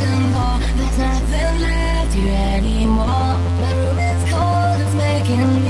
There's nothing left here anymore. My room is cold, it's making